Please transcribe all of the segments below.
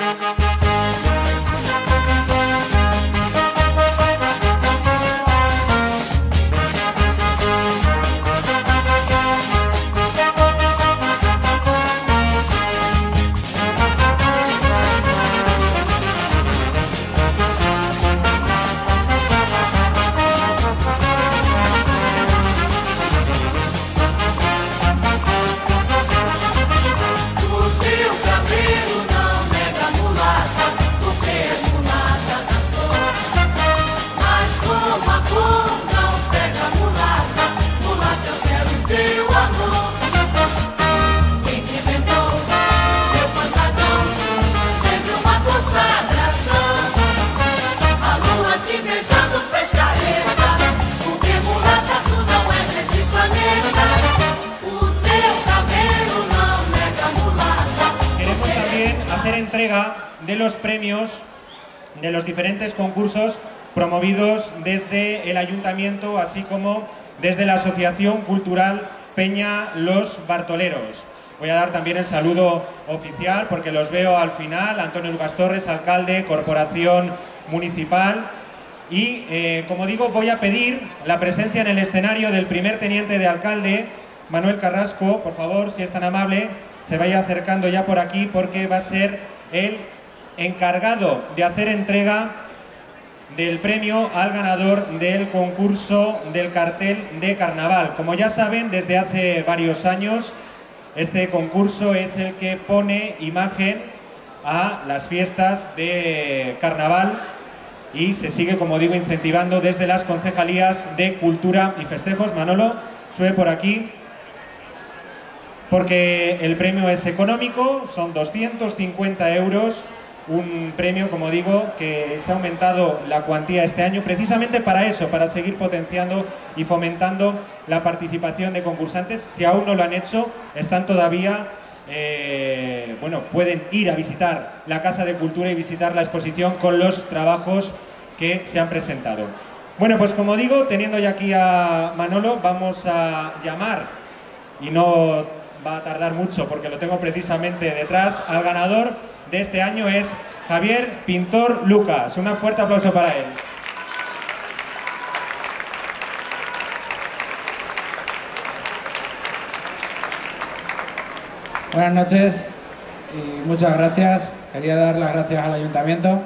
de Asociación Cultural Peña Los Bartoleros. Voy a dar también el saludo oficial porque los veo al final, Antonio Lucas Torres, alcalde, corporación municipal. Y, eh, como digo, voy a pedir la presencia en el escenario del primer teniente de alcalde, Manuel Carrasco, por favor, si es tan amable, se vaya acercando ya por aquí porque va a ser el encargado de hacer entrega del premio al ganador del concurso del cartel de carnaval. Como ya saben, desde hace varios años este concurso es el que pone imagen a las fiestas de carnaval y se sigue, como digo, incentivando desde las concejalías de cultura y festejos. Manolo, sube por aquí porque el premio es económico, son 250 euros, un premio, como digo, que se ha aumentado la cuantía este año precisamente para eso, para seguir potenciando y fomentando la participación de concursantes. Si aún no lo han hecho, están todavía, eh, bueno, pueden ir a visitar la Casa de Cultura y visitar la exposición con los trabajos que se han presentado. Bueno, pues como digo, teniendo ya aquí a Manolo, vamos a llamar y no va a tardar mucho porque lo tengo precisamente detrás. Al ganador de este año es Javier Pintor Lucas. Un fuerte aplauso para él. Buenas noches y muchas gracias. Quería dar las gracias al ayuntamiento,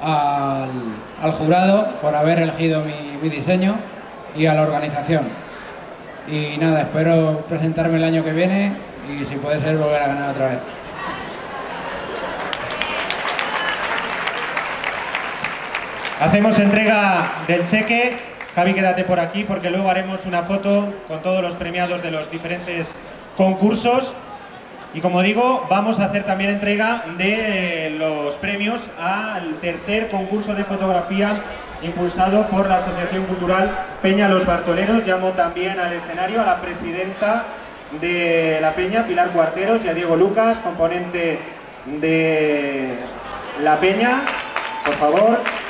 al, jurado por haber elegido mi diseño y a la organización. Y nada, espero presentarme el año que viene y si puede ser volver a ganar otra vez. Hacemos entrega del cheque. Javi, quédate por aquí porque luego haremos una foto con todos los premiados de los diferentes concursos. Y como digo, vamos a hacer también entrega de los premios al tercer concurso de fotografía impulsado por la Asociación Cultural Peña Los Bartoleros. Llamo también al escenario a la presidenta de la Peña, Pilar Cuarteros, y a Diego Lucas, componente de la Peña. Por favor.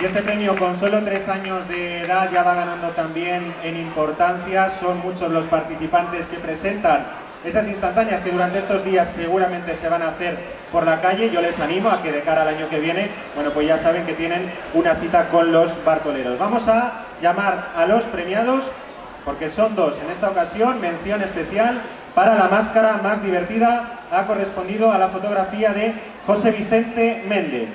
Y este premio con solo tres años de edad ya va ganando también en importancia. Son muchos los participantes que presentan esas instantáneas que durante estos días seguramente se van a hacer por la calle, yo les animo a que de cara al año que viene, bueno, pues ya saben que tienen una cita con los bartoleros. Vamos a llamar a los premiados, porque son dos. En esta ocasión, mención especial para la máscara más divertida, ha correspondido a la fotografía de José Vicente Méndez.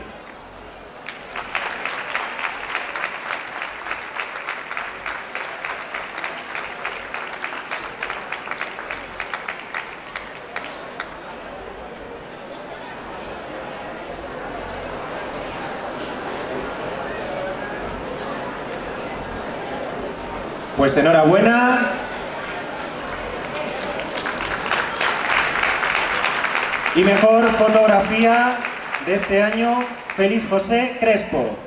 Pues enhorabuena. Y mejor fotografía de este año, Félix José Crespo.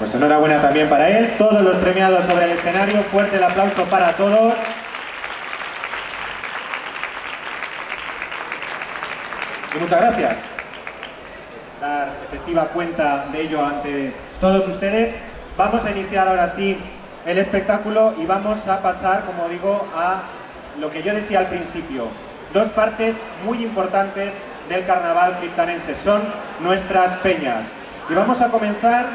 Pues enhorabuena también para él. Todos los premiados sobre el escenario. Fuerte el aplauso para todos. Y muchas gracias. Dar efectiva cuenta de ello ante todos ustedes. Vamos a iniciar ahora sí el espectáculo y vamos a pasar, como digo, a lo que yo decía al principio. Dos partes muy importantes del carnaval criptanense son nuestras peñas. Y vamos a comenzar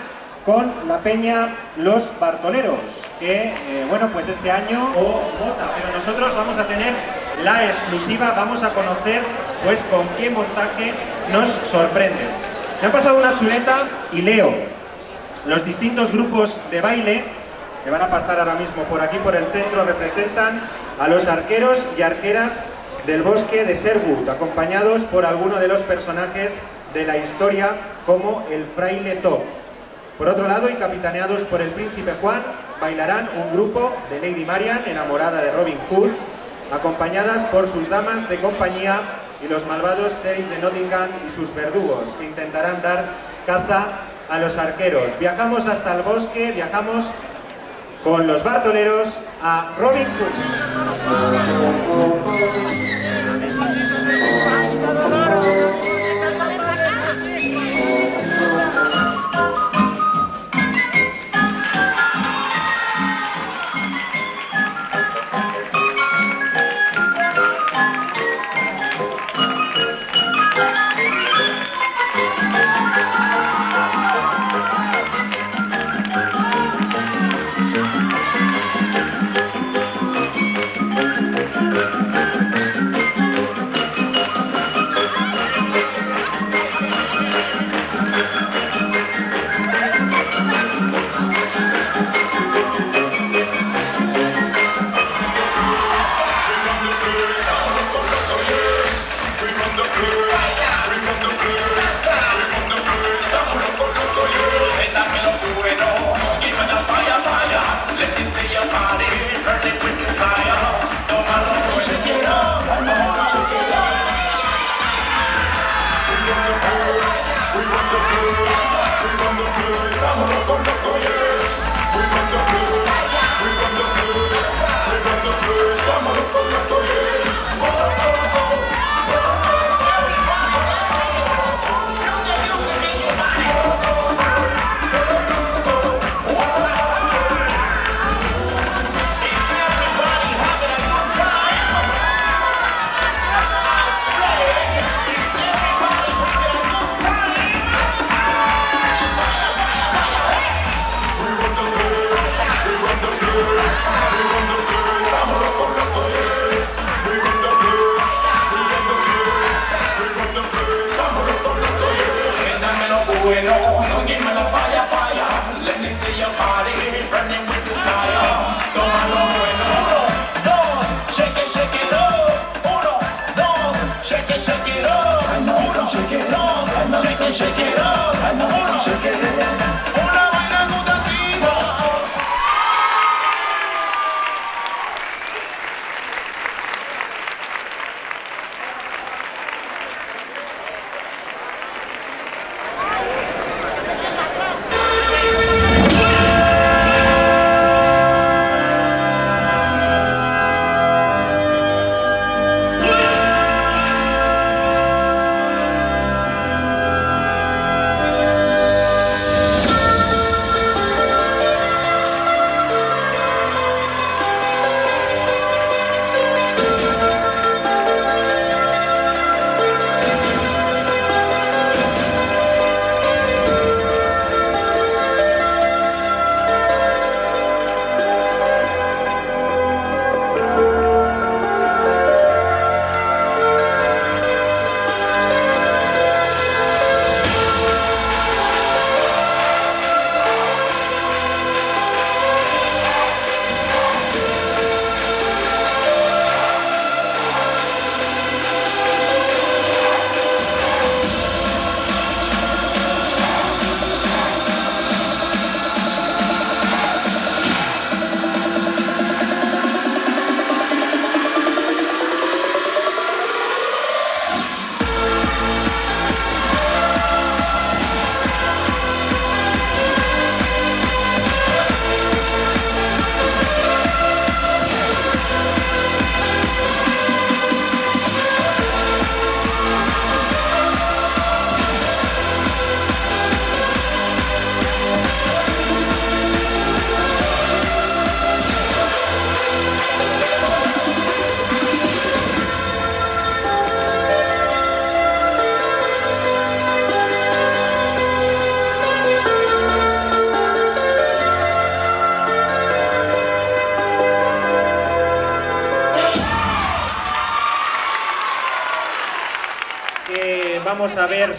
con la peña Los Bartoleros, que, eh, bueno, pues este año o vota, pero nosotros vamos a tener la exclusiva, vamos a conocer, pues, con qué montaje nos sorprende. Me ha pasado una chuleta y leo los distintos grupos de baile que van a pasar ahora mismo por aquí, por el centro, representan a los arqueros y arqueras del bosque de Sergut, acompañados por alguno de los personajes de la historia, como el fraile Top. Por otro lado, y capitaneados por el príncipe Juan, bailarán un grupo de Lady Marian, enamorada de Robin Hood, acompañadas por sus damas de compañía y los malvados sheriff de Nottingham y sus verdugos, que intentarán dar caza a los arqueros. Viajamos hasta el bosque, viajamos con los bartoleros a Robin Hood.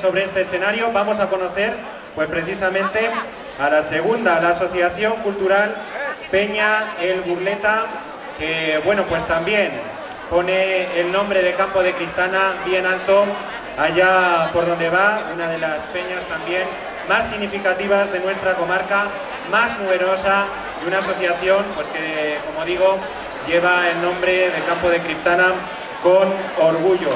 Sobre este escenario, vamos a conocer pues precisamente a la segunda, la Asociación Cultural Peña El Burleta, que bueno, pues también pone el nombre de Campo de Cristana bien alto allá por donde va, una de las peñas también más significativas de nuestra comarca, más numerosa y una asociación pues que, como digo, lleva el nombre de Campo de Criptana con orgullo.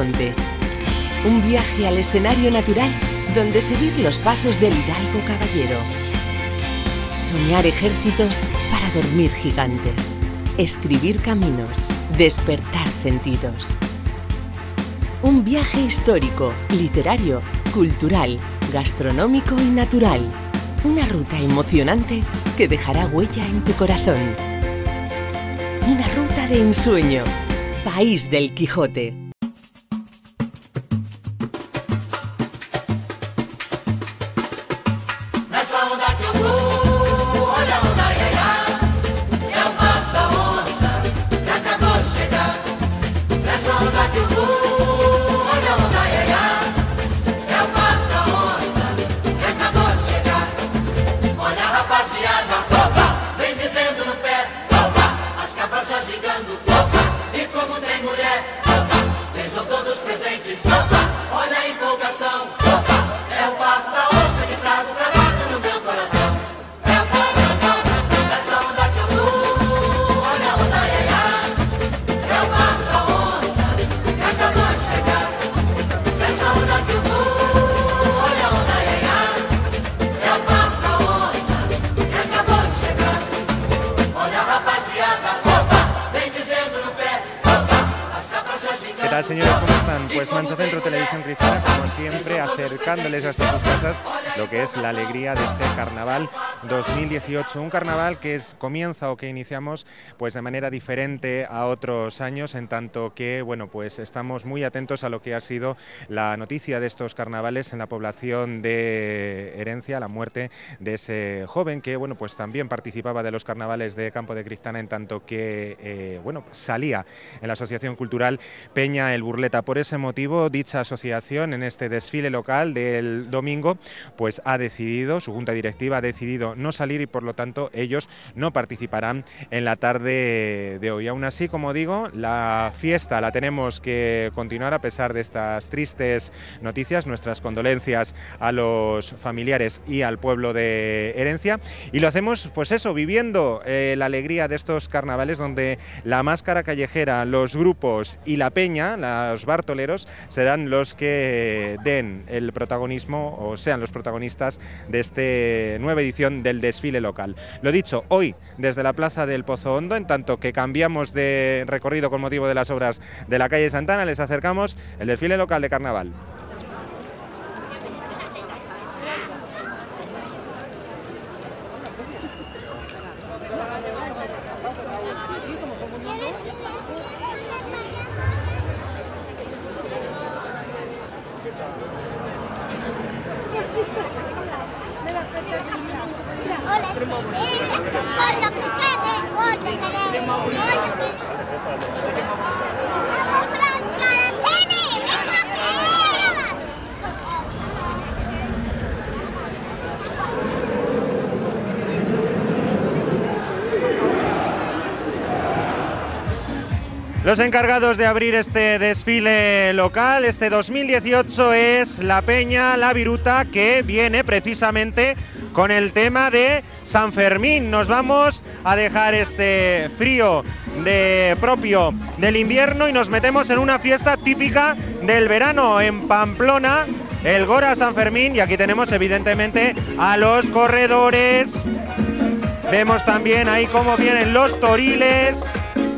Un viaje al escenario natural donde seguir los pasos del hidalgo caballero. Soñar ejércitos para dormir gigantes. Escribir caminos. Despertar sentidos. Un viaje histórico, literario, cultural, gastronómico y natural. Una ruta emocionante que dejará huella en tu corazón. Una ruta de ensueño. País del Quijote. Acercándoles hasta sus casas lo que es la alegría de este carnaval 2018. Un carnaval que es, comienza o que iniciamos pues de manera diferente a otros años, en tanto que, bueno, pues estamos muy atentos a lo que ha sido la noticia de estos carnavales en la población de Herencia, la muerte de ese joven que, bueno, pues también participaba de los carnavales de Campo de Cristana, en tanto que, eh, bueno, salía en la Asociación Cultural Peña el Burleta. Por ese motivo, dicha asociación en este desfile local del domingo, pues ha decidido, su junta directiva ha decidido no salir y por lo tanto ellos no participarán en la tarde de hoy. Aún así, como digo, la fiesta la tenemos que continuar a pesar de estas tristes noticias, nuestras condolencias a los familiares y al pueblo de Herencia y lo hacemos pues eso, viviendo eh, la alegría de estos carnavales donde la máscara callejera, los grupos y la peña, los bartoleros, serán los que den el protagonismo o sean los protagonistas de esta nueva edición del desfile local. Lo dicho, hoy desde la Plaza del Pozo Hondo, en tanto que cambiamos de recorrido con motivo de las obras de la calle Santana, les acercamos el desfile local de carnaval. Los encargados de abrir este desfile local, este 2018, es la Peña La Viruta, que viene precisamente con el tema de San Fermín. Nos vamos a dejar este frío de propio del invierno y nos metemos en una fiesta típica del verano en Pamplona, el Gora San Fermín, y aquí tenemos evidentemente a los corredores. Vemos también ahí cómo vienen los toriles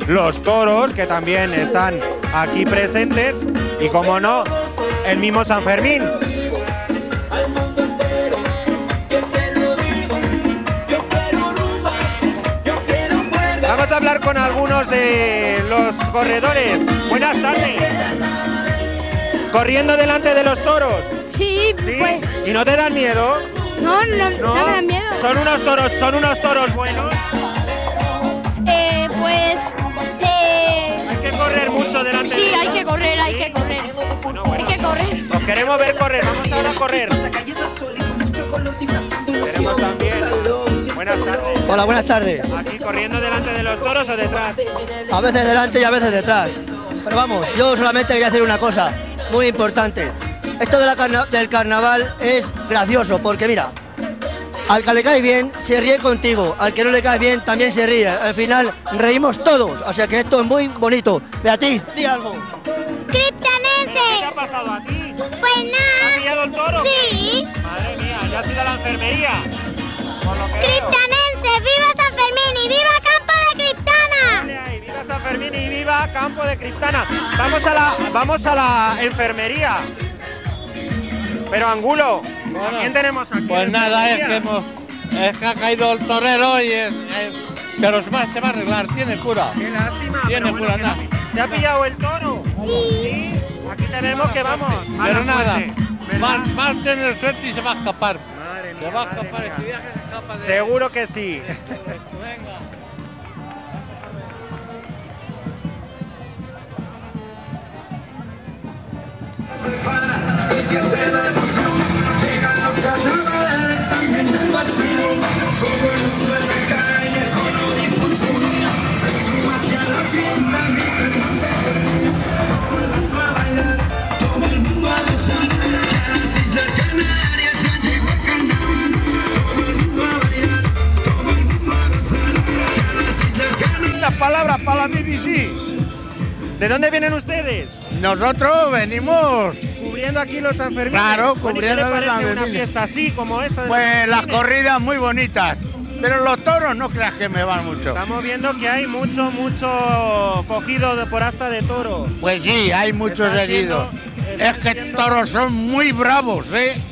los toros, que también están aquí presentes, y como no, el mismo San Fermín. Vamos a hablar con algunos de los corredores. Buenas tardes. Corriendo delante de los toros. Sí, ¿Sí? Pues, ¿Y no te dan miedo? no, no, no, me dan miedo. Son unos toros, son unos toros buenos. Eh, pues, correr mucho delante de sí, hay ellos. que correr, hay que correr. Bueno, bueno. Hay que correr. Os queremos ver correr, vamos ahora a correr. Tenemos también. Buenas tardes. Hola, buenas tardes. Aquí corriendo delante de los toros o detrás. A veces delante y a veces detrás. Pero vamos, yo solamente quería decir una cosa muy importante. Esto de la carna- del carnaval es gracioso porque mira, al que le cae bien se ríe contigo, al que no le cae bien también se ríe. Al final reímos todos, o sea que esto es muy bonito. Beatriz, di algo. Kryptonense. ¿Qué te ha pasado a ti? Pues ¿Te ha nada. pillado el toro? Sí. Madre mía, ya has ido a la enfermería. Por lo que veo. Kryptonense. Viva San Fermín y viva Campo de ahí, Viva San Fermín y viva Campo de Criptana. Vamos a la, vamos a la enfermería. Pero Angulo, ¿a quién tenemos aquí? Pues nada, es que hemos. Es que ha caído el torero y. es- es- pero se va, se va a arreglar, tiene cura. Qué lástima. Tiene pero bueno, que nada. ¿Te ha pillado el toro? Sí. Aquí te vemos que vamos. Pero nada, suerte, va, va a tener suerte y se va a escapar. Madre Se va a escapar, mía. este viaje se escapa de. Seguro que sí. Venga. Palabras para la BBC. ¿De dónde vienen ustedes? Nosotros venimos, Cubriendo aquí los Sanfermines. Claro, Bueno, ¿y qué cubriendo los parece una Sanfermines. fiesta así como esta? de pues las Sanfermines? corridas muy bonitas. Pero los toros no creas que me van mucho. Estamos viendo que hay mucho, mucho cogido de por asta de toro. Pues sí, hay muchos heridos. Es que siendo- toros son muy bravos, ¿eh?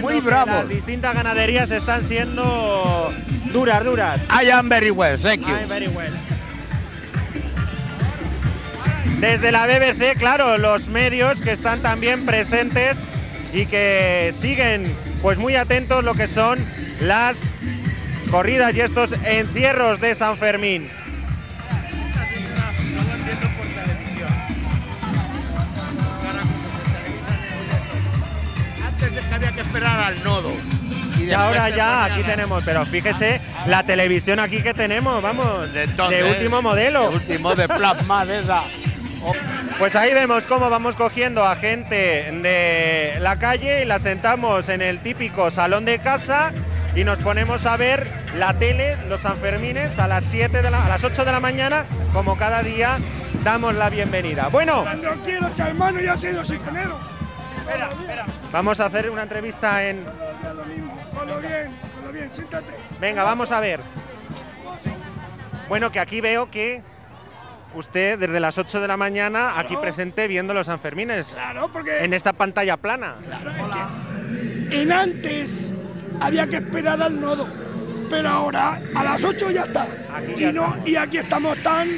Muy bravos. Las distintas ganaderías están siendo duras, duras. I am very well, thank you. Ay, very well. Desde la BBC, claro, los medios que están también presentes y que siguen pues muy atentos lo que son las corridas y estos encierros de San Fermín. Antes había que esperar al nodo. Y ahora ya aquí la- tenemos, pero fíjese la televisión aquí que tenemos, vamos, De entonces, de último modelo. de último de plasma de esa. Pues ahí vemos cómo vamos cogiendo a gente de la calle y la sentamos en el típico salón de casa y nos ponemos a ver la tele, los Sanfermines, a las 7 de la, a las 8 de la mañana, como cada día damos la bienvenida. Bueno, Cuando quiero echar mano ya soy. Espera, espera. vamos a hacer una entrevista en... Lo mismo. Bien, siéntate. Venga, vamos a ver. Bueno, que aquí veo que usted desde las 8 de la mañana aquí presente viendo los Sanfermines Claro, porque en esta pantalla plana. claro, es que en antes había que esperar al nodo, pero ahora a las 8 ya está. Aquí y no estamos. y aquí estamos tan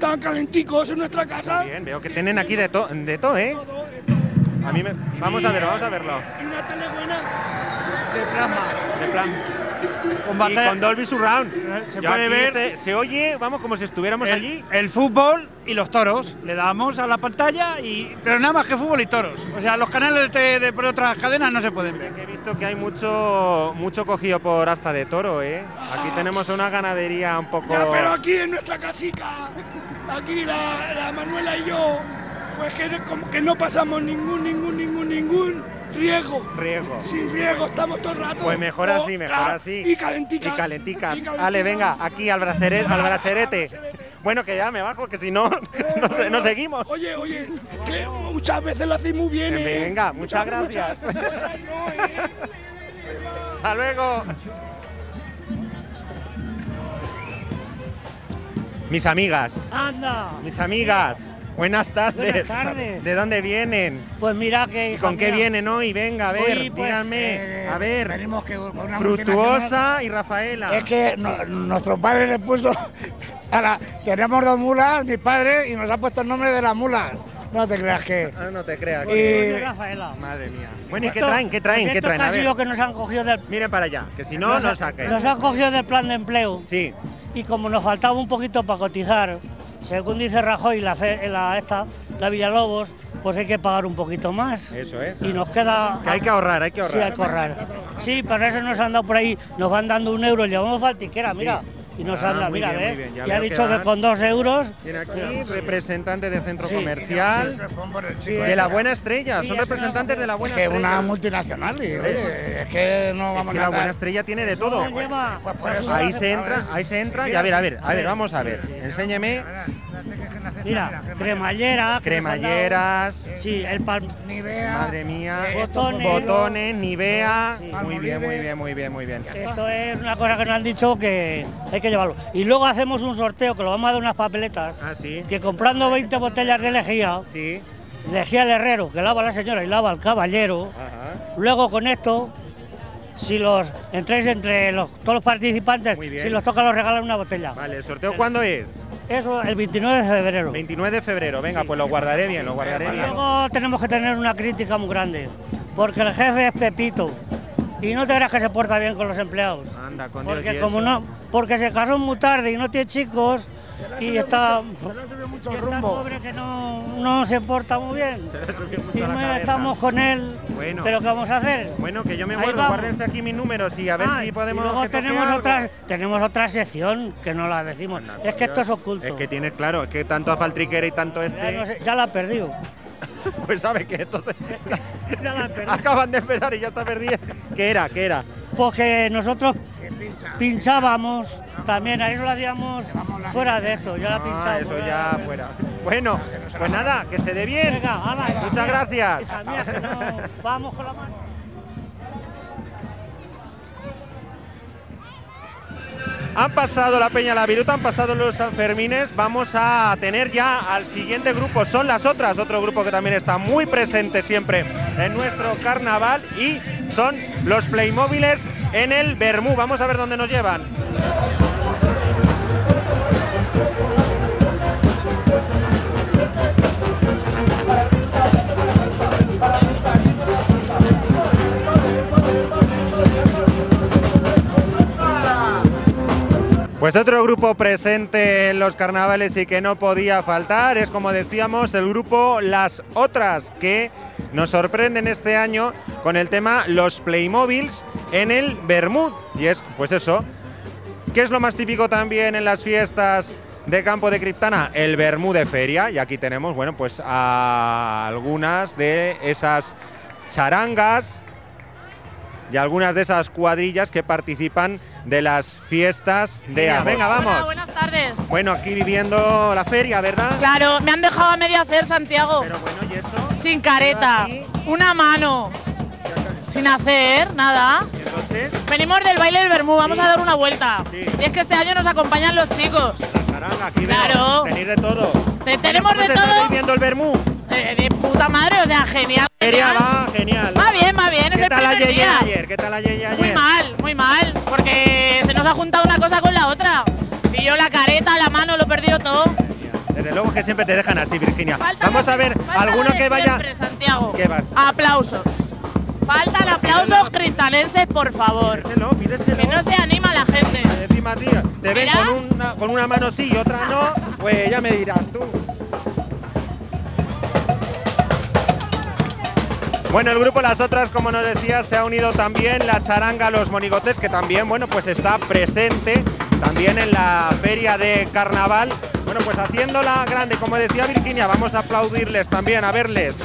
tan calenticos en nuestra casa. Bien, veo que tienen aquí de todo, de todo, ¿eh? Todo, de todo. A mí me- vamos a ver, vamos a verlo. Y una tele buena. De plasma. De plan. Con Y con Dolby Surround. Se Yo puede ver Se, se oye, vamos, como si estuviéramos allí. el, el fútbol y los toros. Le damos a la pantalla, y, pero nada más que fútbol y toros. O sea, los canales de, de- por otras cadenas no se pueden ver. He visto que hay mucho, mucho cogido por hasta de toro, ¿eh? Aquí tenemos una ganadería un poco. Ya, pero aquí en nuestra casica, aquí la, la Manuela y yo, pues que, no- como que no pasamos ningún, ningún, ningún, ningún riesgo. Riesgo. Sin riesgo estamos todo el rato. Pues mejor así, mejor así. Y calenticas. Y calenticas. y Ale, venga, aquí al, brasere- al braserete. Al braserete. Bueno, que ya me bajo, que si no, Eh, no, bueno, no seguimos. Oye, oye, que muchas veces lo hacéis muy bien, ¿eh? Venga, muchas gracias. muchas- no, ¿eh? Hasta luego. Mis amigas, Anda, mis amigas, buenas tardes. Buenas tardes. ¿De dónde vienen? pues mira que. ¿Y con qué vienen hoy? Venga, a ver, Hoy, pues, díganme. Eh, a ver, Venimos que con una Fructuosa y Rafaela. Es que no- nuestro padre le puso. a la- tenemos dos mulas, mi padre, y nos ha puesto el nombre de las mulas. No te creas que. Ah, no te creas. Y- que- Soy Rafaela. Madre mía. Bueno, ¿y qué Esto- traen? ¿Qué traen? pues ¿Qué traen? A ver, que nos han cogido del. miren para allá, que si no, nos, no saquen. nos han cogido del plan de empleo Sí, y como nos faltaba un poquito para cotizar, según dice Rajoy, la, fe- la esta, la Villalobos, pues hay que pagar un poquito más. eso es. Y nos queda. Que hay que ahorrar, hay que Sí, hay ahorrar. que ahorrar. Sí, para eso nos han dado por ahí, nos van dando un euro, llevamos faltiquera, mira. Y nos Ah, anda, muy mira, bien, muy ¿ves? bien, ya y ha que dicho que van. con dos euros. Tiene aquí representante de centro Sí. comercial. Sí, De la buena estrella, son representantes de la Es buena que estrella. una multinacional y oye, es que no Es vamos que a la buena estrella tiene de todo. Pues por eso- Ahí se entra, ahí se entra. Y a ver, a ver, a ver, vamos a ver. Enséñeme. Mira, cremallera. Cremalleras. Sí, el palm. Nivea, Madre mía. Botones. Botones, Nivea. Sí. Muy bien, muy bien, muy bien, muy bien. Esto es una cosa que nos han dicho que hay que llevarlo. Y luego hacemos un sorteo que lo vamos a dar unas papeletas. Ah, sí. Que comprando 20 botellas de lejía, Sí. lejía al herrero, que lava la señora y lava al caballero. Ajá. Luego con esto, si los entréis entre los, todos los participantes, si los toca, los regalan una botella. Vale, ¿el sorteo cuándo es? Eso el 29 de febrero. 29 de febrero. Venga, pues lo guardaré bien, lo guardaré bien. Luego tenemos que tener una crítica muy grande, porque el jefe es Pepito. Y no te creas que se porta bien con los empleados. Anda, con Dios Porque como no, porque se casó muy tarde y no tiene chicos y está, se le ha subido mucho y está rumbo. pobre que no, no se porta muy bien. Se le subió mucho Y la no cabeza. estamos con él. Bueno. Pero ¿qué vamos a hacer? Bueno, que yo me vamos. guárdense aquí mis números y a ver Ah, si y podemos. luego que toque tenemos otra, tenemos otra sección que no la decimos. Anda, es que esto es oculto. Es que tienes, claro, es que tanto a Faltriquera y tanto ya, este, no sé, ya la he perdido. pues sabe que entonces ya la he perdido. acaban de empezar y ya está perdida. ¿Qué era? ¿Qué era? Porque nosotros pinchábamos también, a eso lo hacíamos fuera de esto, ya la Ah, pinchamos. eso ya fuera. Bueno, pues nada, que se dé bien. Venga, hija Muchas gracias. hija mía, que no- Vamos con la mano. Han pasado la Peña La Viruta, han pasado los Sanfermines. Vamos a tener ya al siguiente grupo. Son las otras, otro grupo que también está muy presente siempre en nuestro carnaval y son los Playmobiles en el Bermú. Vamos a ver dónde nos llevan. Pues otro grupo presente en los carnavales y que no podía faltar es, como decíamos, el grupo Las Otras, que nos sorprenden este año con el tema Los Playmobiles en el Bermud. Y es, pues eso, ¿qué es lo más típico también en las fiestas de Campo de Criptana? El Bermú de feria. Y aquí tenemos, bueno, pues a algunas de esas charangas y algunas de esas cuadrillas que participan de las fiestas de... A. Venga, Hola, vamos. buenas tardes. Bueno, aquí viviendo la feria, ¿verdad? Claro, me han dejado a medio hacer Santiago. Pero bueno, ¿y eso? Sin careta. Una mano. Sin hacer nada. ¿Y entonces? Venimos del baile del Bermú, vamos Sí. a dar una vuelta. Sí. Y es que este año nos acompañan los chicos. La charanga, aquí. Claro. Tenéis de todo. Te- tenemos ¿Cómo de todo. viviendo el Bermú? Eh, de puta madre, o sea, genial. Genial. va, genial. Va bien, va bien, es ¿Qué el tal la Yeye día. ayer? ¿Qué tal la Yeye ayer? Muy mal, muy mal, porque se nos ha juntado una cosa con la otra. Y yo la careta, la mano, lo he perdido todo. Desde luego que siempre te dejan así, Virginia. Falta Vamos a ver alguno que vaya. siempre, Santiago. ¿Qué vas? Aplausos. Faltan aplausos criptanenses, por favor. Pídeselo, pídeselo. Que no se anima la gente. Encima, tío, te ven con una, con una mano sí y otra no, pues ya me dirás tú. Bueno, el grupo Las Otras, como nos decía, se ha unido también la charanga Los Monigotes, que también, bueno, pues está presente también en la feria de carnaval. Bueno, pues haciéndola grande, como decía Virginia, vamos a aplaudirles también, a verles.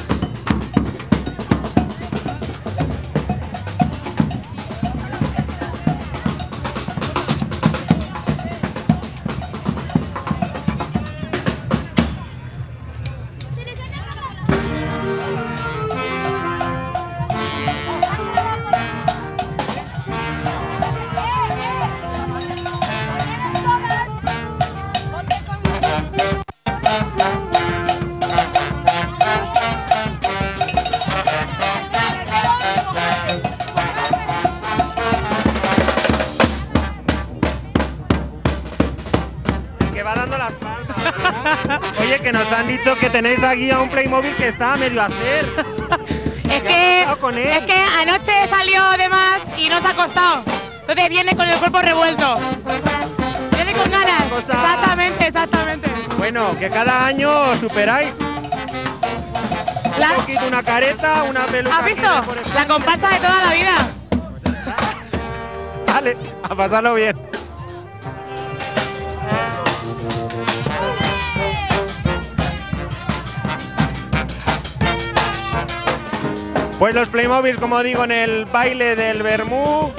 Tenéis aquí a un Playmobil que está a medio hacer. Es ¿Qué que, con él? es que anoche salió de más y no se ha acostado. Entonces viene con el cuerpo revuelto. Viene con ganas. Cosa- Exactamente, exactamente. Bueno, que cada año superáis. La- Un poquito una careta, una peluca. ¿Has visto? La comparsa de toda la vida. Vale, a pasarlo bien. Pues los Playmobil, como digo, en el baile del Bermú,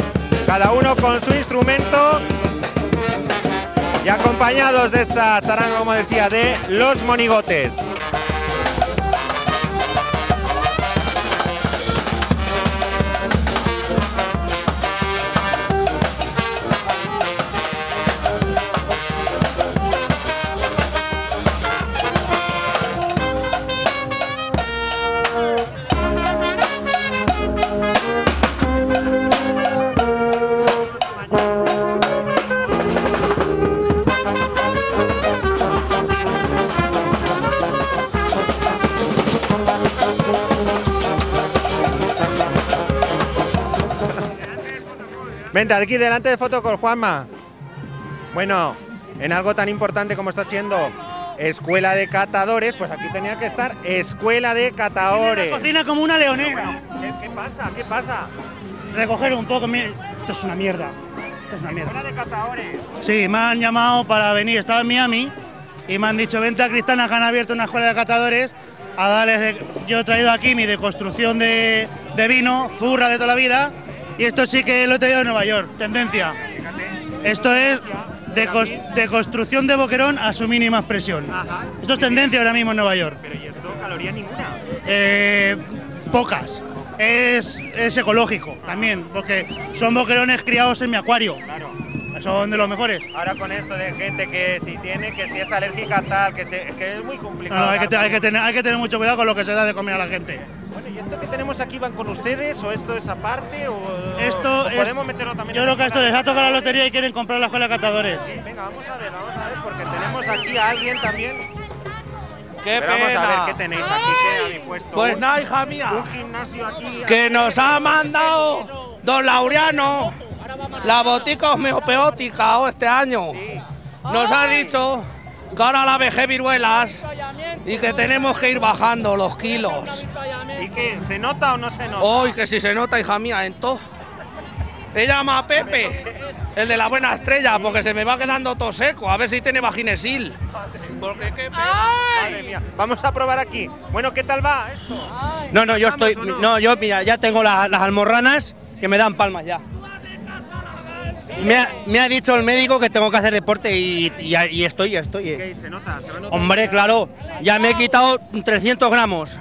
cada uno con su instrumento y acompañados de esta charanga, como decía, de los monigotes. Vente aquí delante de foto con Juanma. Bueno, en algo tan importante como está siendo Escuela de Catadores, pues aquí tenía que estar Escuela de Catadores. Cocina como una leonera. ¿Qué, qué pasa? ¿Qué pasa? Recoger un poco. Esto es una mierda. Esto es una mierda. Escuela de Catadores. Sí, me han llamado para venir. Estaba en Miami y me han dicho, vente a Cristana, que han abierto una escuela de catadores. A darles de- Yo he traído aquí mi deconstrucción de, de vino, zurra de toda la vida. Y esto sí que lo he traído de Nueva York. Tendencia. Esto es de, cos- de construcción de boquerón a su mínima expresión. Esto es tendencia ahora mismo en Nueva York. Pero ¿y esto caloría ninguna? Eh, pocas. Es, es ecológico también, porque son boquerones criados en mi acuario. Claro. Son de los mejores. Ahora con esto de gente que si tiene, que si es alérgica tal, que, se- que es muy complicado. no, hay, que, hay que tener, hay que tener mucho cuidado con lo que se da de comer a la gente. Bueno, ¿y esto que tenemos aquí van con ustedes o esto es aparte o, Esto o es- podemos meterlo también Yo creo que esto les ha tocado la lotería y quieren comprar la escuela de catadores. Sí, venga, vamos a ver, vamos a ver, porque tenemos aquí a alguien también. ¡Qué Pero vamos a ver pena! qué tenéis aquí que habéis puesto. Pues nada, hija mía. Un gimnasio aquí. que nos ha mandado don Laureano la botica homeopática oh, este año. Nos ha dicho que ahora la vejez viruelas y que tenemos que ir bajando los kilos. ¿Y qué? ¿Se nota o no se nota? Hoy que si se nota, hija mía, en todo. Se llama a Pepe, el de la buena estrella, porque se me va quedando todo seco. A ver si tiene vaginesil. Porque qué Madre mía. Vamos a probar aquí. Bueno, ¿qué tal va esto? No, no, yo ¿Estamos estoy. no? No, yo, mira, ya tengo la- las almorranas que me dan palmas ya. Me ha, me ha dicho el médico que tengo que hacer deporte y, y- y estoy, estoy. eh. ¿Qué? ¿Se nota? ¿Se nota? Hombre, claro, ya me he quitado 300 gramos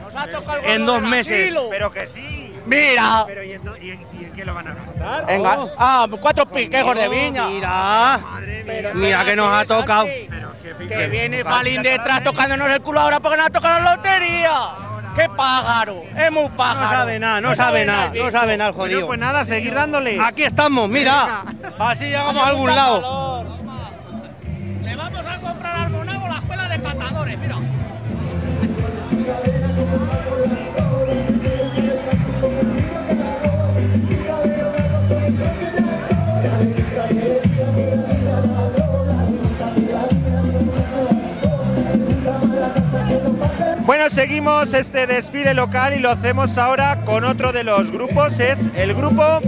en dos meses. Pero que sí. Mira. Pero ¿y en, do- y en- y en qué lo van a gastar? Venga. Ah, cuatro piquejos de viña. Mira, mira que nos ha tocado. Que viene Falín detrás tocándonos el culo ahora porque nos ha tocado la lotería. ¡Qué pájaro! Es muy pájaro. No sabe nada, no sabe nada, no sabe nada el Bueno, jodido. pues nada, seguir dándole. Aquí estamos, mira. Así llegamos a algún lado. Le vamos a comprar al monago la escuela de catadores, mira. Seguimos este desfile local y lo hacemos ahora con otro de los grupos, es el grupo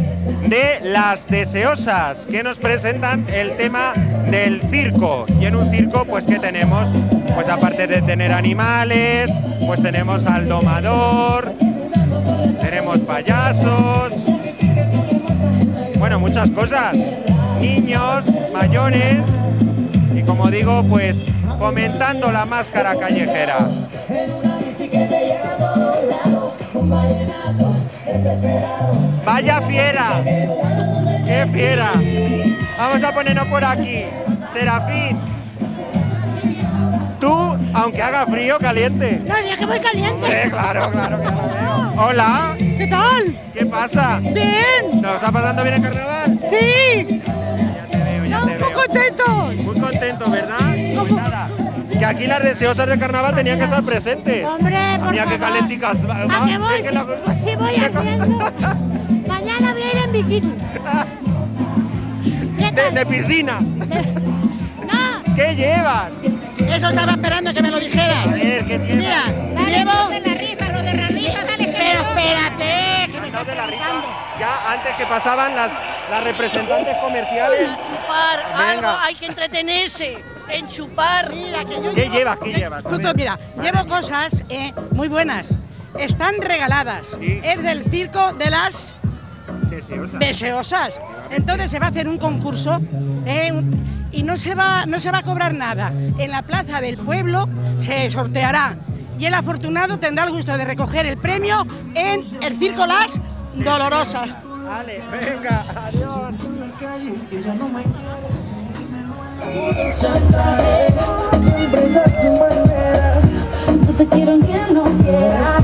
de Las Deseosas, que nos presentan el tema del circo. Y en un circo, pues, ¿qué tenemos? Pues aparte de tener animales, pues tenemos al domador, tenemos payasos, bueno, muchas cosas. Niños, mayores y como digo, pues fomentando la máscara callejera. Vaya fiera, qué fiera. Vamos a ponernos por aquí. Serafín, tú, aunque haga frío, caliente. No, ya que voy caliente. Hombre, claro, claro que lo veo. Hola. ¿Qué tal? ¿Qué pasa? Bien. ¿Te lo está pasando bien el carnaval? Sí. Ya te veo, ya te Muy veo. contentos. Muy contentos, ¿verdad? Pues nada. Que aquí las deseosas del carnaval tenían que estar presentes. Hombre, por Mira qué calenticas. ¿A qué voy? cosa- Sí voy haciendo. Mañana voy a ir en bikini. De, de piscina. ¿Qué llevas? Eso estaba esperando que me lo dijeras. A ver, ¿qué tienes? Mira, llevo... de la rifa, lo de la rifa, dale Pero espérate, de la rifa, ya antes que pasaban las, las representantes comerciales. chupar Venga. algo, hay que entretenerse en chupar. Mira, que yo ¿Qué llevas? ¿Qué llevas? Tú, mira, llevo cosas eh, muy buenas. están regaladas. Es del circo de las Deseosas. deseosas. Entonces se va a hacer un concurso eh, y no se, va, no se va a cobrar nada. En la plaza del pueblo se sorteará y el afortunado tendrá el gusto de recoger el premio en el circo Las Dolorosas. Vale, venga, adiós. te quiero aunque no quiera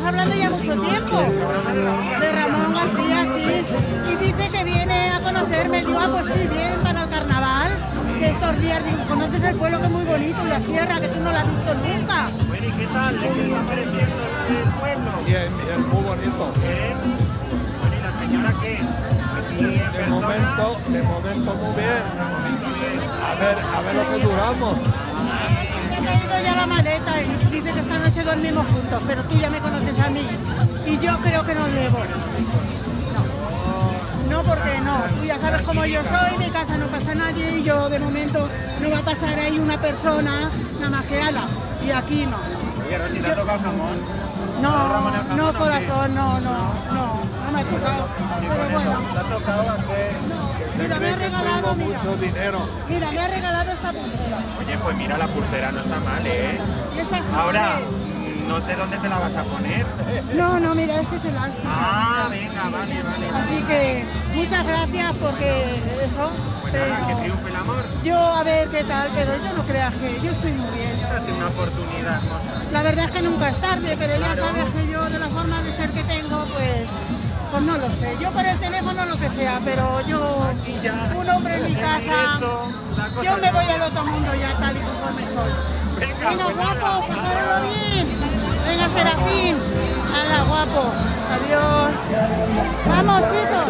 llevamos hablando ya mucho tiempo. De Ramón García, sí. Y dice que viene a conocerme. Digo, ah, pues sí, bien para el carnaval. Que estos días, digo, conoces el pueblo que es muy bonito y la sierra, que tú no la has visto nunca. Bueno, ¿y qué tal? ¿Qué está pareciendo el pueblo? Bien, bien, muy bonito. Bien. Bueno, ¿y la señora qué? De persona. momento, de momento muy bien. A ver, a ver lo que duramos. He traído ya la maleta y dice que esta noche dormimos juntos, pero tú ya me conoces a mí y yo creo que no debo. No, no porque no, tú ya sabes cómo yo soy, mi casa no pasa nadie y yo de momento no va a pasar ahí una persona nada más que ala y aquí no. Oye, Rosy, ¿te ha tocado jamón? No, no corazón, no, no, no, no me ha tocado. Pero bueno, ¿Te ha tocado hacer? Mira, me ha regalado, mira. mucho dinero. mira, me ha regalado esta pulsera. Oye, pues mira, la pulsera no está mal, ¿eh? Ahora, no sé dónde te la vas a poner. No, no, mira, este es el Alstom. Ah, venga, vale, vale. Así que muchas gracias porque eso. Pues nada, que triunfe el amor. yo a ver qué tal, pero yo no creas que yo estoy muy bien. Date una oportunidad, hermosa. La verdad es que nunca es tarde, pero ya sabes que yo de la forma de ser que tengo, pues, pues no lo sé. Yo por el teléfono lo que sea, pero yo, un hombre en mi casa, yo me voy al otro mundo ya tal y como me soy. Venga, Venga, pues guapo, pasáralo bien. Venga, Serafín. Hala, guapo. Adiós. Vamos, chicos.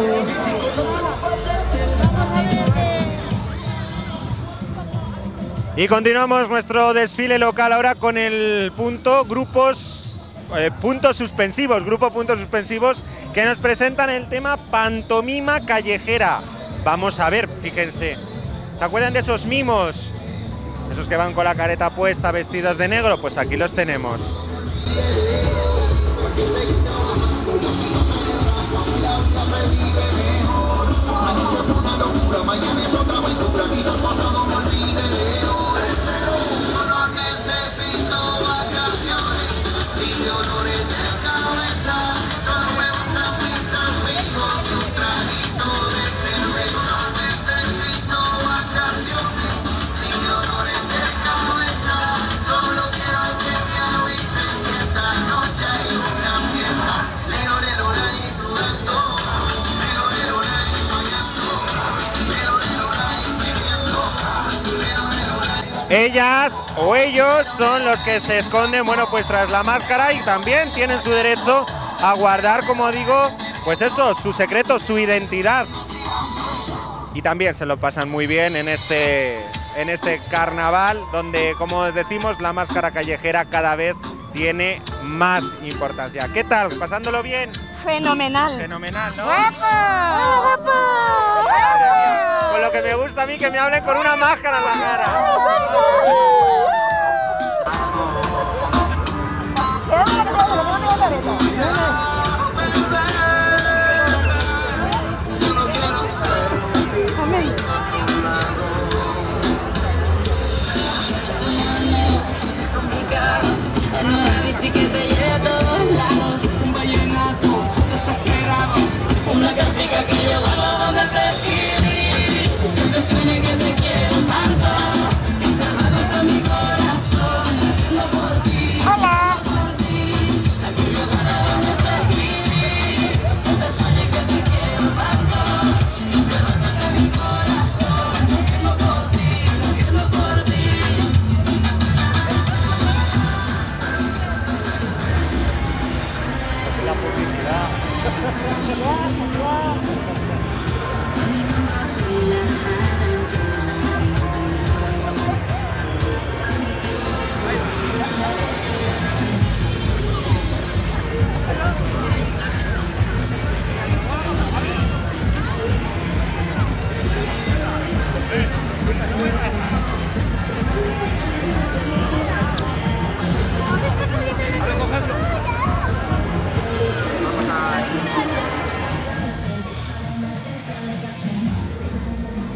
Vamos a ver. Y continuamos nuestro desfile local ahora con el punto grupos eh, puntos suspensivos, grupo puntos suspensivos que nos presentan el tema pantomima callejera. Vamos a ver, fíjense. ¿Se acuerdan de esos mimos? Esos que van con la careta puesta, vestidos de negro, pues aquí los tenemos. Ellas o ellos son los que se esconden, bueno, pues tras la máscara y también tienen su derecho a guardar, como digo, pues eso, su secreto, su identidad. Y también se lo pasan muy bien en este, en este carnaval, donde, como decimos, la máscara callejera cada vez tiene más importancia. ¿Qué tal? ¿Pasándolo bien? Fenomenal. Fenomenal, ¿no? ¡Hola, guapo! Con lo que me gusta a mí, que me hablen con una máscara en la cara. Que te suene que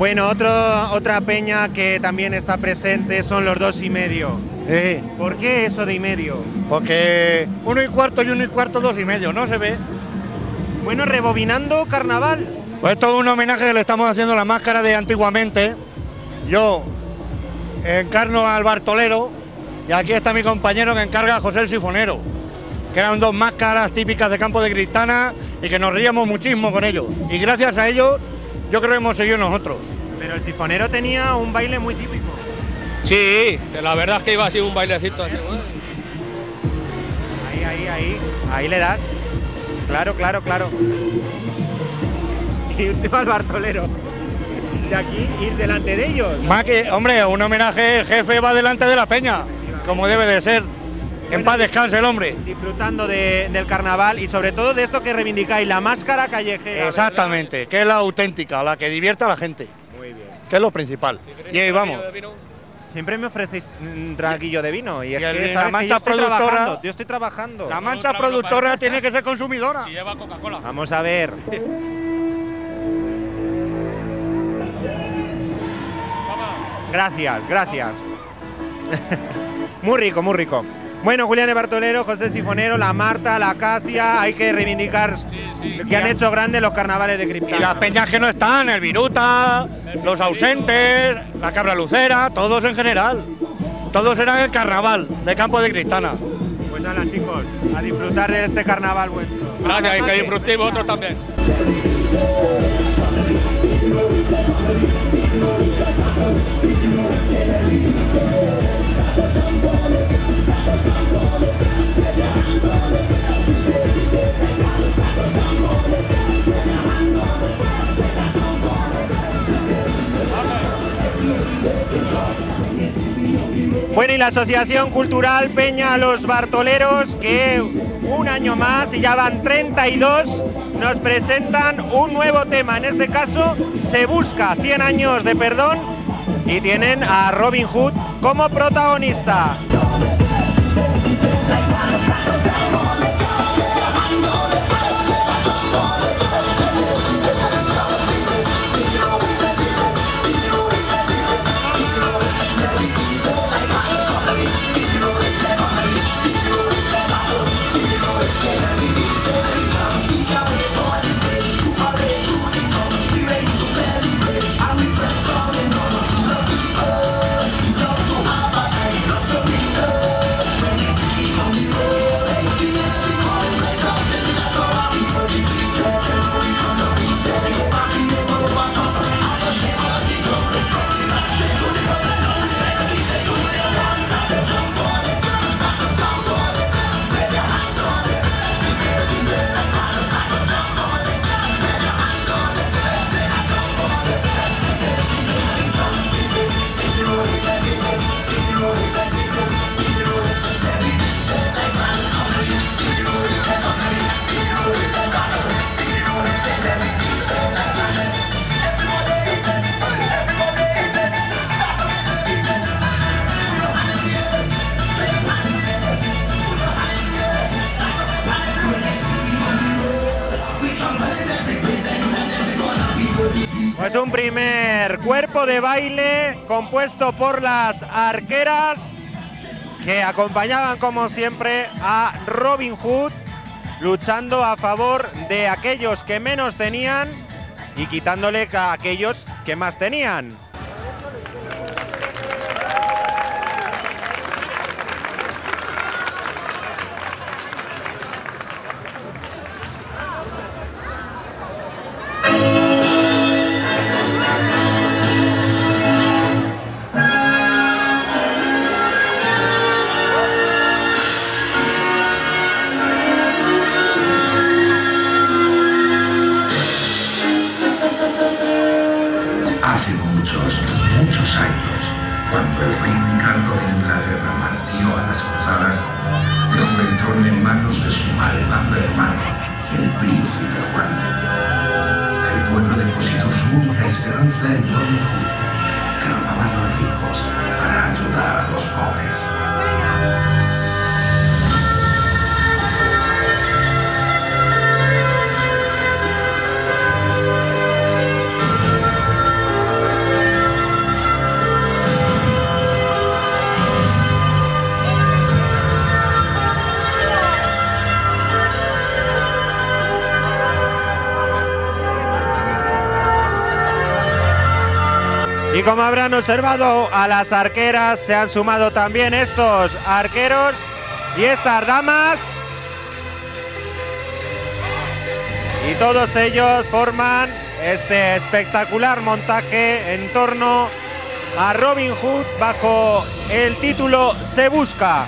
Bueno, otro, otra peña que también está presente son los dos y medio. ¿Por qué eso de y medio? Porque uno y cuarto y uno y cuarto, dos y medio, ¿no se ve? Bueno, rebobinando carnaval. Pues esto es un homenaje que le estamos haciendo a la máscara de antiguamente. Yo encarno al Bartolero y aquí está mi compañero que encarga a José el Sifonero, que eran dos máscaras típicas de Campo de Cristana y que nos reíamos muchísimo con ellos. Y gracias a ellos yo creo que hemos seguido nosotros. Pero el sifonero tenía un baile muy típico. Sí, que la verdad es que iba así un bailecito así. Ahí, ahí, ahí. Ahí le das. Claro, claro, claro. Y último al Bartolero. De aquí ir delante de ellos. Más que, hombre, un homenaje, el jefe va delante de la peña, como debe de ser. En paz descanse el hombre. Disfrutando de- del carnaval y sobre todo de esto que reivindicáis, la máscara callejera. Exactamente, que es la auténtica, la que divierte a la gente. Muy bien. Que es lo principal. Y ahí vamos. Siempre me ofrecéis un traguillo de vino y es Y el- que la sabes que mancha yo estoy productora- Yo estoy trabajando. La mancha productora tiene que ser consumidora. Si lleva Coca-Cola. Vamos a ver. Gracias, gracias. muy rico, muy rico. Bueno, Julián Bartolero, José Sifonero, la Marta, la Acacia, hay que reivindicar que han hecho grandes los carnavales de Y Criptana. las peñas que no están, el Viruta, los ausentes, la Cabra Lucera, todos en general. Todos eran el carnaval de Campo de Cristana. Pues nada, chicos, a disfrutar de este carnaval vuestro. Gracias, y que disfrutéis vosotros también. Bueno, y la Asociación Cultural Peña Los Bartoleros, que un año más, y ya van 32, nos presentan un nuevo tema. En este caso, se busca 100 años de perdón y tienen a Robin Hood como protagonista. De baile compuesto por las arqueras que acompañaban como siempre a Robin Hood luchando a favor de aquellos que menos tenían y quitándole a aquellos que más tenían. Y como habrán observado, a las arqueras se han sumado también estos arqueros y estas damas. Y todos ellos forman este espectacular montaje en torno a Robin Hood bajo el título Se Busca.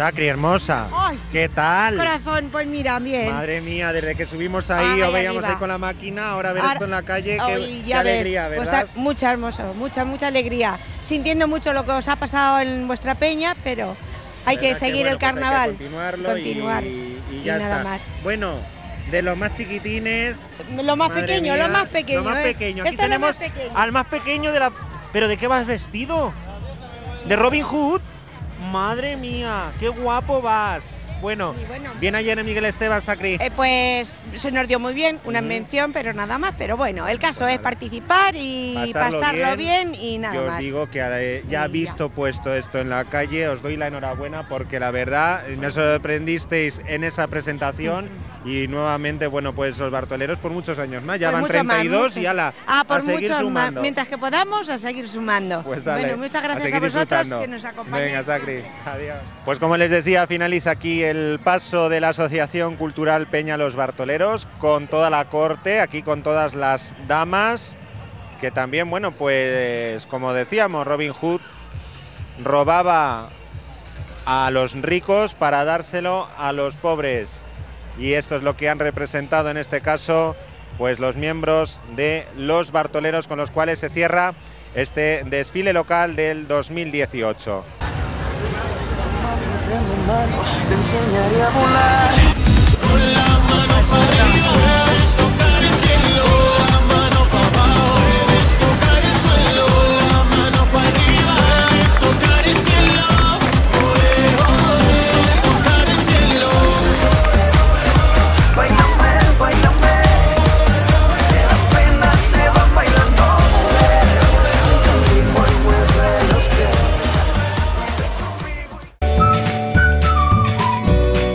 Sacri, hermosa. Ay. ¿Qué tal? Corazón, pues mira, bien. Madre mía, desde que subimos ahí Ay, o veíamos arriba. ahí con la máquina, ahora ver Ahora- esto en la calle, qué, Ay, qué ves, alegría, pues mucha hermoso, mucha, mucha alegría. Sintiendo mucho lo que os ha pasado en vuestra peña, pero hay que ¿Verdad seguir bueno, el pues carnaval. continuarlo Continuar. y, y ya nada está. más. Bueno, de los más chiquitines. Lo más pequeño, mía, lo más pequeño. Lo más ¿eh? pequeño. Aquí Esto tenemos más pequeño. al más pequeño de la. ¿Pero de qué vas vestido? ¿De Robin Hood? Madre mía, qué guapo vas. Bueno, bien ayer Miguel Esteban Sacri. Eh, pues se nos dio muy bien, una mención, pero nada más. Pero bueno, el caso es participar y pasarlo, bien, y nada Yo os más. digo que eh, ya visto puesto esto en la calle, os doy la enhorabuena porque la verdad eh, me sorprendisteis en esa presentación y nuevamente, bueno, pues los bartoleros por muchos años más, ya Pues van mucho más, 32 mucho. y ala, Ah, por a seguir muchos más. sumando. Mientras que podamos, a seguir sumando. Pues dale, bueno, muchas a gracias a, seguir vosotros que nos acompañáis. Venga, Sacri. Adiós. Pues como les decía, finaliza aquí el paso de la Asociación Cultural Peña Los Bartoleros con toda la corte, aquí con todas las damas, que también, bueno, pues como decíamos, Robin Hood robaba a los ricos para dárselo a los pobres. Y esto es lo que han representado en este caso pues los miembros de los Bartoleros con los cuales se cierra este desfile local del 2018.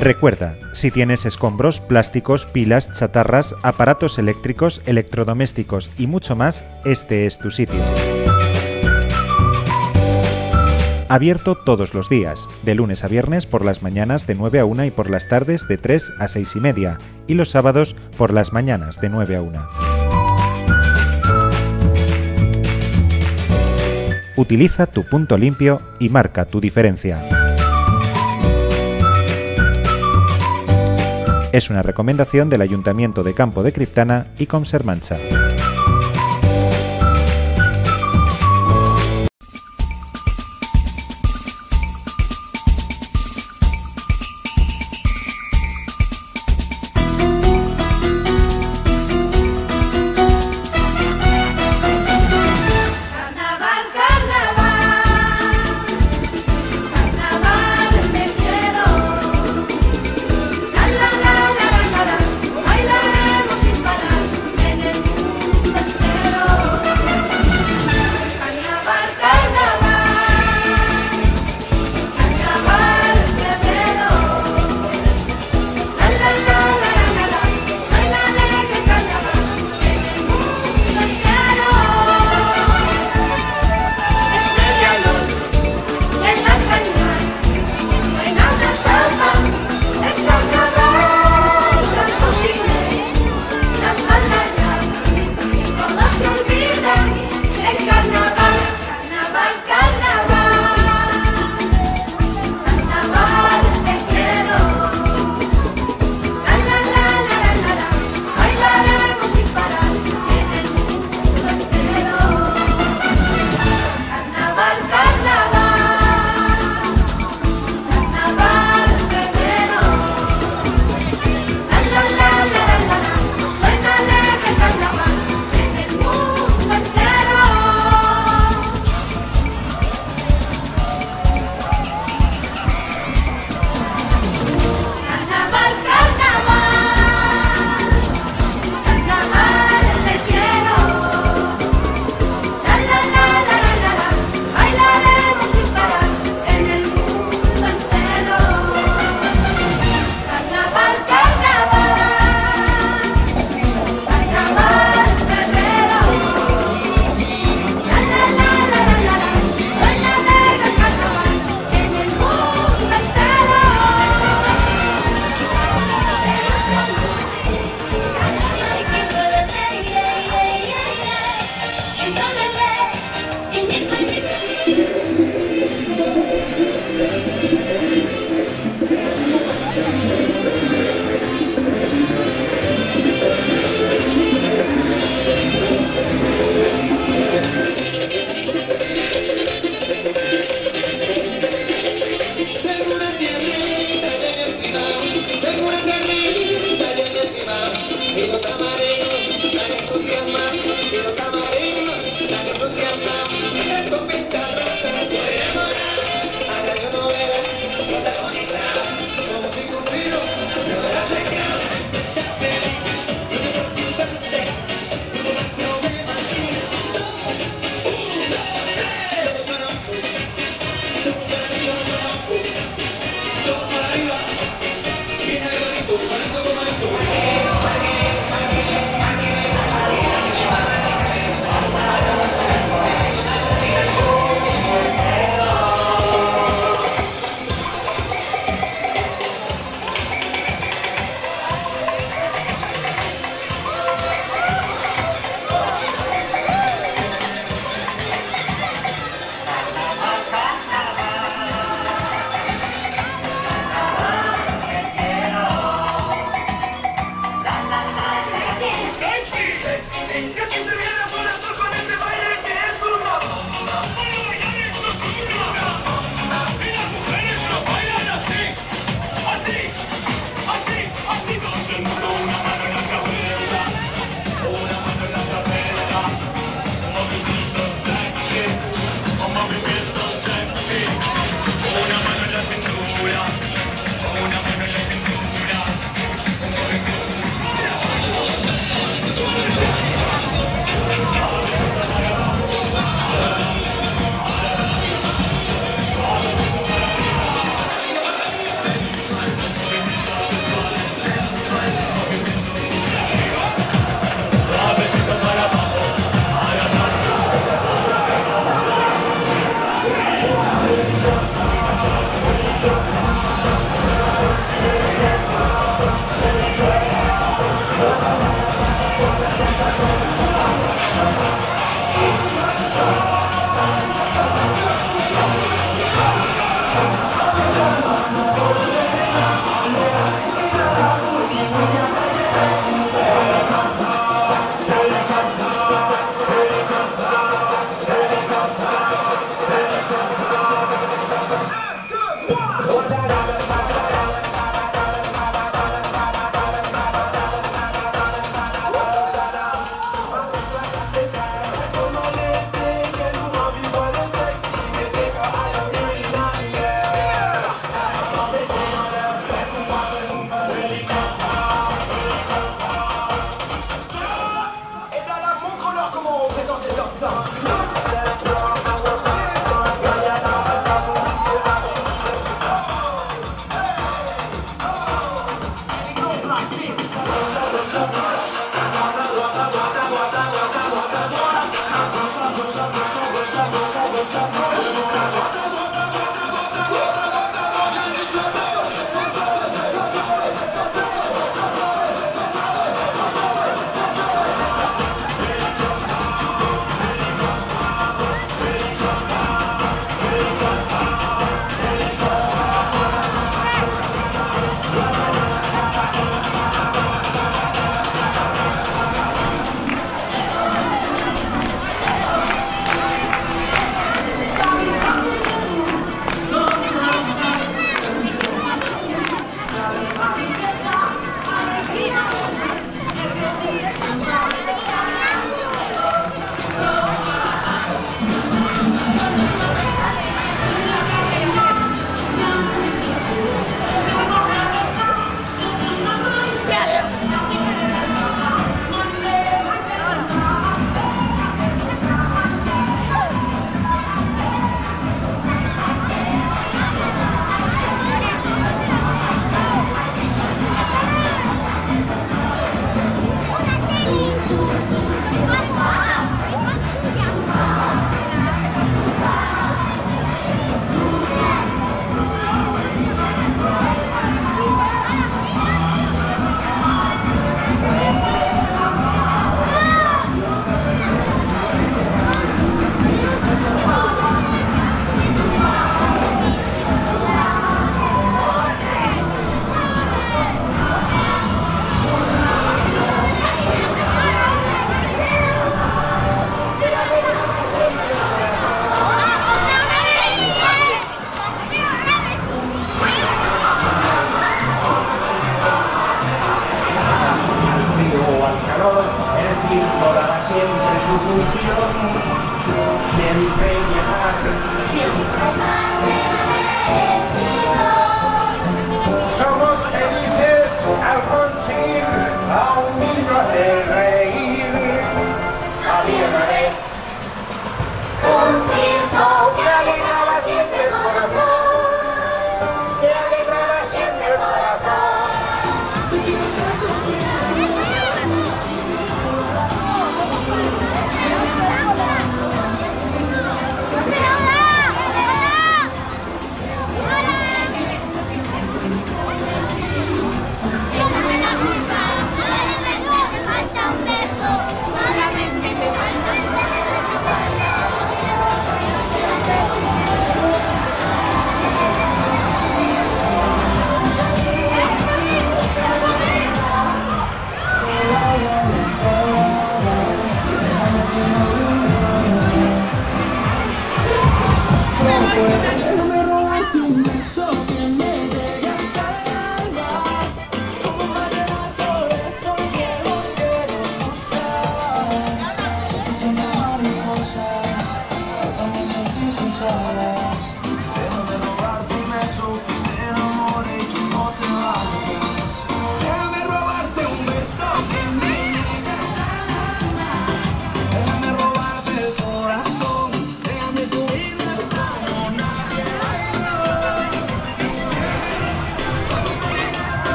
Recuerda, si tienes escombros, plásticos, pilas, chatarras, aparatos eléctricos, electrodomésticos y mucho más, este es tu sitio. Abierto todos los días, de lunes a viernes por las mañanas de 9 a 1 y por las tardes de 3 a 6 y media, y los sábados por las mañanas de 9 a 1. Utiliza tu punto limpio y marca tu diferencia. Es una recomendación del Ayuntamiento de Campo de Criptana y Consermancha.